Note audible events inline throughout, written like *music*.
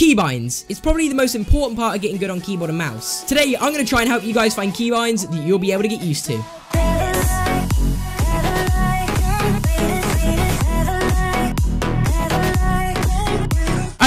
Keybinds. It's probably the most important part of getting good on keyboard and mouse. Today, I'm going to try and help you guys find keybinds that you'll be able to get used to.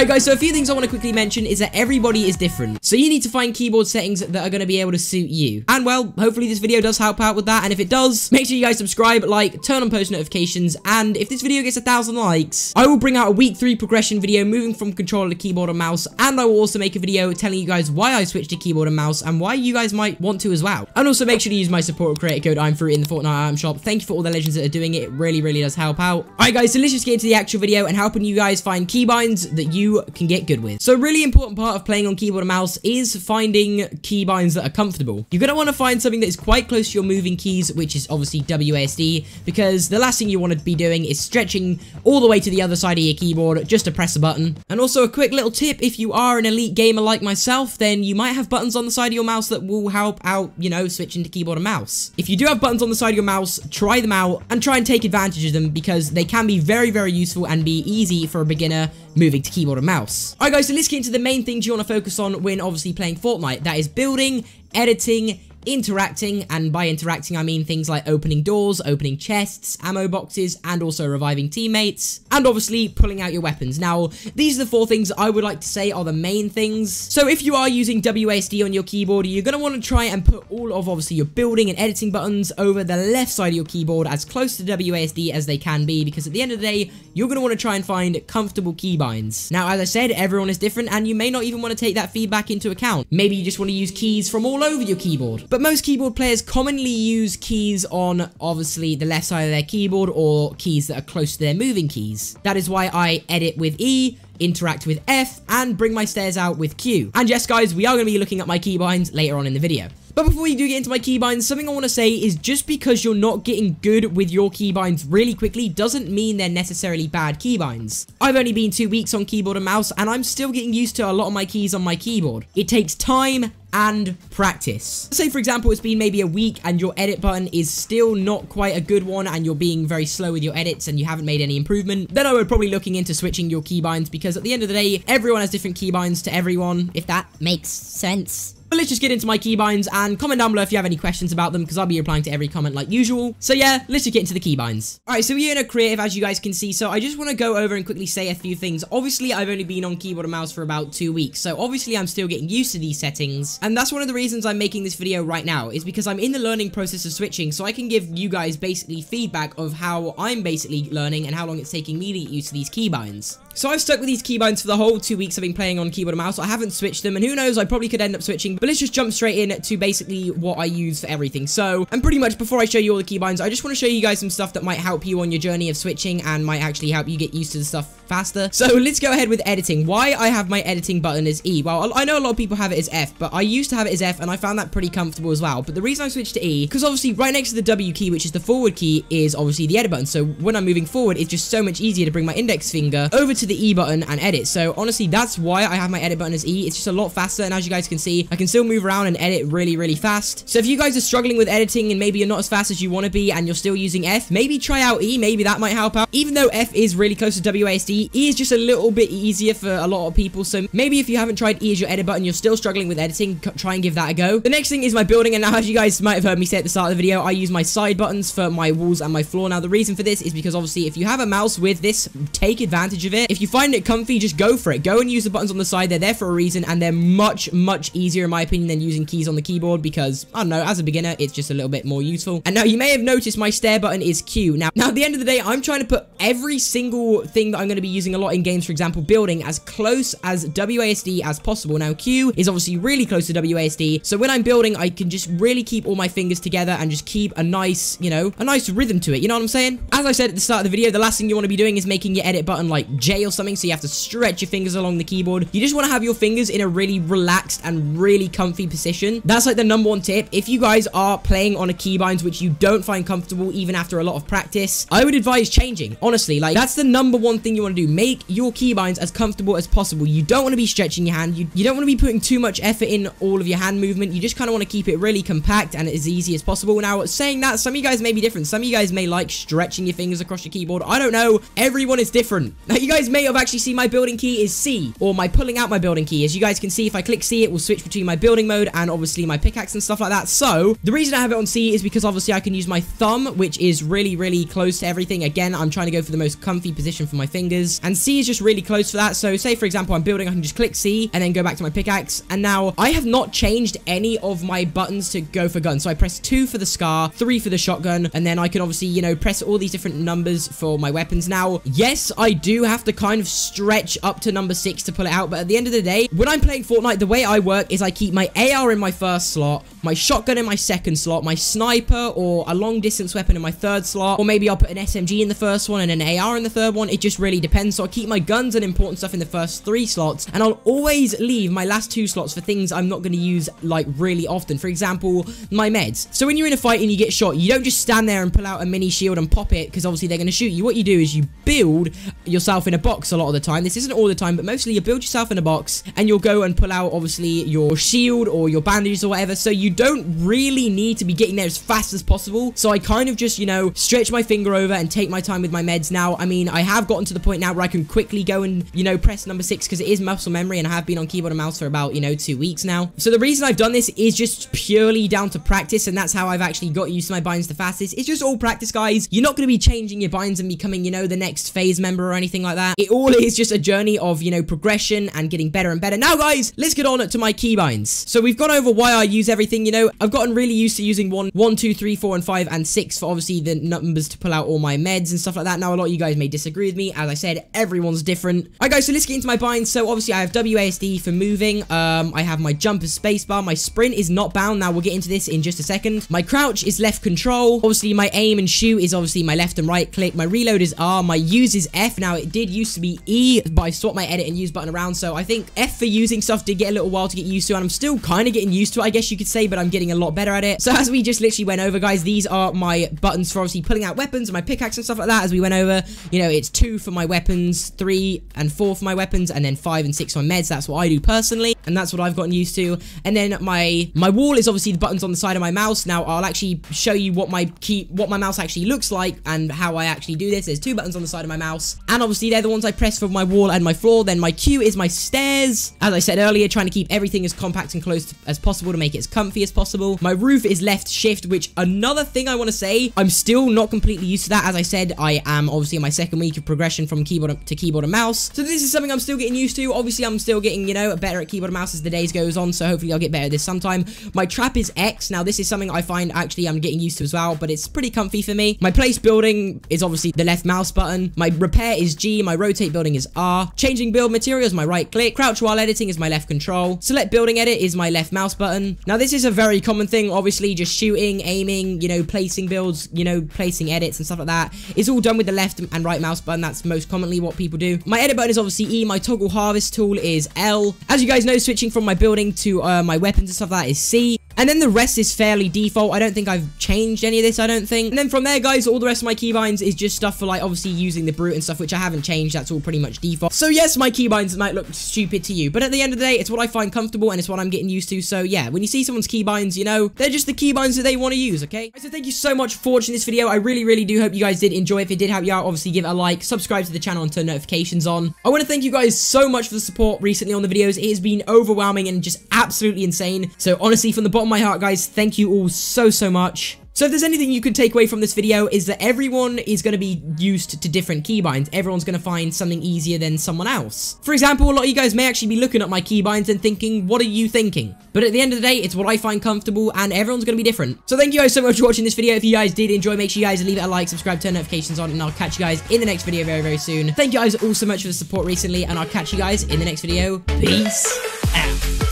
Alright guys, so a few things I want to quickly mention is that everybody is different. So you need to find keyboard settings that are going to be able to suit you. And well, hopefully this video does help out with that. And if it does, make sure you guys subscribe, like, turn on post notifications. And if this video gets a thousand likes, I will bring out a week three progression video moving from controller to keyboard and mouse. And I will also make a video telling you guys why I switched to keyboard and mouse and why you guys might want to as well. And also make sure to use my support creator code ImFruity in the Fortnite item shop. Thank you for all the legends that are doing it. It really, really does help out. Alright guys, so let's just get into the actual video and helping you guys find keybinds that you can get good with. So really important part of playing on keyboard and mouse is finding keybinds that are comfortable. You're going to want to find something that is quite close to your moving keys, which is obviously WASD, because the last thing you want to be doing is stretching all the way to the other side of your keyboard just to press a button. And also a quick little tip, if you are an elite gamer like myself, then you might have buttons on the side of your mouse that will help out, you know, switching to keyboard and mouse. If you do have buttons on the side of your mouse, try them out and try and take advantage of them because they can be very, very useful and be easy for a beginner moving to keyboard and mouse. Alright guys, so let's get into the main things you want to focus on when obviously playing Fortnite. That is building, editing, interacting, and by interacting I mean things like opening doors, opening chests, ammo boxes, and also reviving teammates, and obviously pulling out your weapons. Now, these are the four things I would like to say are the main things. So if you are using WASD on your keyboard, you're going to want to try and put all of obviously your building and editing buttons over the left side of your keyboard as close to WASD as they can be, because at the end of the day, you're going to want to try and find comfortable keybinds. Now, as I said, everyone is different, and you may not even want to take that feedback into account. Maybe you just want to use keys from all over your keyboard. But most keyboard players commonly use keys on, obviously, the left side of their keyboard or keys that are close to their moving keys. That is why I edit with E, interact with F, and bring my stairs out with Q. And yes, guys, we are going to be looking at my keybinds later on in the video. But before you do get into my keybinds, something I want to say is just because you're not getting good with your keybinds really quickly doesn't mean they're necessarily bad keybinds. I've only been two weeks on keyboard and mouse and I'm still getting used to a lot of my keys on my keyboard. It takes time and practice. Say for example it's been maybe a week and your edit button is still not quite a good one and you're being very slow with your edits and you haven't made any improvement, then I would probably looking into switching your keybinds because at the end of the day, everyone has different keybinds to everyone, if that makes sense. But let's just get into my keybinds and comment down below if you have any questions about them because I'll be replying to every comment like usual. So yeah, let's just get into the keybinds. Alright, so we're in a creative as you guys can see. So I just want to go over and quickly say a few things. Obviously, I've only been on keyboard and mouse for about two weeks. So obviously, I'm still getting used to these settings. And that's one of the reasons I'm making this video right now is because I'm in the learning process of switching. So I can give you guys basically feedback of how I'm basically learning and how long it's taking me to get used to these keybinds. So I've stuck with these keybinds for the whole two weeks I've been playing on keyboard and mouse. I haven't switched them, and who knows, I probably could end up switching. But let's just jump straight in to basically what I use for everything. So, and pretty much before I show you all the keybinds, I just want to show you guys some stuff that might help you on your journey of switching and might actually help you get used to the stuff faster. So let's go ahead with editing. Why I have my editing button as E? Well, I know a lot of people have it as F, but I used to have it as F, and I found that pretty comfortable as well. But the reason I switched to E, because obviously right next to the W key, which is the forward key, is obviously the edit button. So when I'm moving forward, it's just so much easier to bring my index finger over to the E button and edit. So honestly, that's why I have my edit button as E. It's just a lot faster, and as you guys can see, I can still move around and edit really, really fast. So if you guys are struggling with editing and maybe you're not as fast as you want to be and you're still using F, maybe try out E. Maybe that might help out. Even though F is really close to WASD, E is just a little bit easier for a lot of people. So maybe if you haven't tried E as your edit button, you're still struggling with editing, try and give that a go. The next thing is my building, and now as you guys might have heard me say at the start of the video, I use my side buttons for my walls and my floor. Now the reason for this is because obviously if you have a mouse with this, take advantage of it. If you find it comfy, just go for it. Go and use the buttons on the side. They're there for a reason, and they're much, much easier in my opinion than using keys on the keyboard because, I don't know, as a beginner, it's just a little bit more useful. And now you may have noticed my stair button is Q. Now, *laughs* now at the end of the day, I'm trying to put every single thing that I'm going to be using a lot in games, for example, building as close as WASD as possible. Now, Q is obviously really close to WASD, so when I'm building, I can just really keep all my fingers together and just keep a nice, you know, a nice rhythm to it. You know what I'm saying? As I said at the start of the video, the last thing you want to be doing is making your edit button like J or something, so you have to stretch your fingers along the keyboard. You just want to have your fingers in a really relaxed and really comfy position. That's like the number one tip. If you guys are playing on a keybinds which you don't find comfortable even after a lot of practice, I would advise changing. Honestly, like that's the number one thing you want to do. Make your keybinds as comfortable as possible. You don't want to be stretching your hand. You, you don't want to be putting too much effort in all of your hand movement. You just kind of want to keep it really compact and as easy as possible. Now, saying that, some of you guys may be different. Some of you guys may like stretching your fingers across your keyboard. I don't know. Everyone is different. Now, you guys may have actually seen my building key is C, or my pulling out my building key. As you guys can see, if I click C, it will switch between my building mode and obviously my pickaxe and stuff like that. So, the reason I have it on C is because obviously I can use my thumb, which is really, really close to everything. Again, I'm trying to go for the most comfy position for my fingers, and C is just really close for that. So, say for example, I'm building, I can just click C and then go back to my pickaxe. And now I have not changed any of my buttons to go for guns. So I press two for the SCAR, three for the shotgun, and then I can obviously, you know, press all these different numbers for my weapons. Now, yes, I do have to kind of stretch up to number six to pull it out, but at the end of the day, when I'm playing Fortnite, the way I work is I keep my AR in my first slot, my shotgun in my second slot, my sniper or a long distance weapon in my third slot, or maybe I'll put an SMG in the first one and an AR in the third one. It just really depends. So I keep my guns and important stuff in the first three slots, and I'll always leave my last two slots for things I'm not going to use like really often. For example, my meds. So when you're in a fight and you get shot, you don't just stand there and pull out a mini shield and pop it because obviously they're going to shoot you. What you do is you build yourself in a box a lot of the time. This isn't all the time, but mostly you build yourself in a box and you'll go and pull out obviously your shield or your bandages or whatever. So you don't really need to be getting there as fast as possible. So I kind of just, you know, stretch my finger over and take my time with my meds. Now, I mean, I have gotten to the point now where I can quickly go and, you know, press number six because it is muscle memory and I have been on keyboard and mouse for about, you know, two weeks now. So the reason I've done this is just purely down to practice and that's how I've actually got used to my binds the fastest. It's just all practice, guys. You're not going to be changing your binds and becoming, you know, the next FaZe member or anything like that. It all is just a journey of, you know, progression and getting better and better. Now, guys, let's get on to my keybinds. So we've gone over why I use everything, you know, I've gotten really used to using one, one, two, three, four, and five, and six for obviously the numbers to pull out all my meds and stuff like that. Now, a lot of you guys may disagree with me. As I said, everyone's different. Alright, guys, so let's get into my binds. So obviously I have WASD for moving. Um, I have my jump spacebar. My sprint is not bound. Now we'll get into this in just a second. My crouch is left control. Obviously my aim and shoot is obviously my left and right click. My reload is R. My use is F. Now it did used to be E, but I swapped my edit and use button around. So I think F for using stuff did get a little while to get used to, and I'm still kind of getting used to it, I guess you could say, but I'm getting a lot better at it. So as we just literally went over, guys, these are my buttons for obviously pulling out weapons, and my pickaxe and stuff like that. As we went over, you know, it's two for my weapons, three and four for my weapons, and then five and six my meds. That's what I do personally, and that's what I've gotten used to. And then my my wall is obviously the buttons on the side of my mouse. Now I'll actually show you what my key, what my mouse actually looks like, and how I actually do this. There's two buttons on the side of my mouse, and obviously they're the ones I press for my wall and my floor. Then my Q is my stairs. As I said earlier, trying to keep everything as compact and close as possible to make it as comfy as possible. My roof is left shift, which another thing I want to say, I'm still not completely used to that. As I said, I am obviously in my second week of progression from keyboard to keyboard and mouse. So this is something I'm still getting used to. Obviously, I'm still getting, you know, better at keyboard mouse as the days goes on. So hopefully I'll get better at this sometime. My trap is X. Now, this is something I find actually I'm getting used to as well, but it's pretty comfy for me. My place building is obviously the left mouse button. My repair is G. My rotate building is R. Changing build material is my right click. Crouch while editing is my left control. Select building edit is my left mouse button. Now, this is a very common thing, obviously, just shooting, aiming, you know, placing builds, you know, placing edits and stuff like that. It's all done with the left and right mouse button. That's most commonly what people do. My edit button is obviously E. My toggle harvest tool is L. As you guys know, switching from my building to uh, my weapons and stuff like that is C. And then the rest is fairly default. I don't think I've changed any of this, I don't think. And then from there, guys, all the rest of my keybinds is just stuff for, like, obviously using the brute and stuff, which I haven't changed. That's all pretty much default. So, yes, my keybinds might look stupid to you, but at the end of the day, it's what I find comfortable and it's what I'm getting used to. So, yeah, when you see someone's keybinds, you know, they're just the keybinds that they want to use, okay? So, thank you so much for watching this video. I really, really do hope you guys did enjoy. If it did help you out, obviously give it a like, subscribe to the channel, and turn notifications on. I want to thank you guys so much for the support recently on the videos. It has been overwhelming and just absolutely insane. So, honestly, from the bottom of my heart, guys, thank Thank you all so, so much. So if there's anything you can take away from this video is that everyone is going to be used to different keybinds. Everyone's going to find something easier than someone else. For example, a lot of you guys may actually be looking at my keybinds and thinking, what are you thinking? But at the end of the day, it's what I find comfortable and everyone's going to be different. So thank you guys so much for watching this video. If you guys did enjoy, make sure you guys leave it a like, subscribe, turn notifications on, and I'll catch you guys in the next video very, very soon. Thank you guys all so much for the support recently, and I'll catch you guys in the next video. Peace out.